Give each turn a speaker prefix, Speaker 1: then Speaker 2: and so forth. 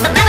Speaker 1: But